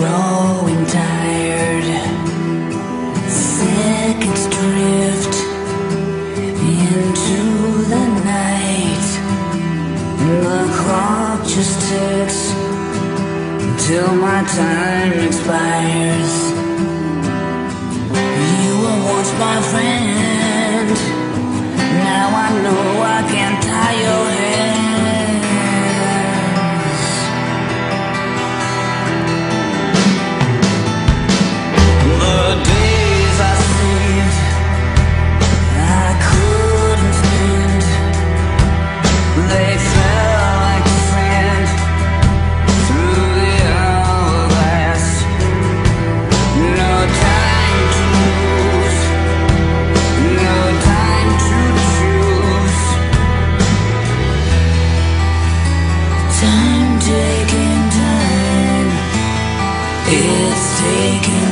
growing tired. Seconds drift into the night. The clock just ticks till my time expires. You were once my friend. Now I know I can't tie your hands. It's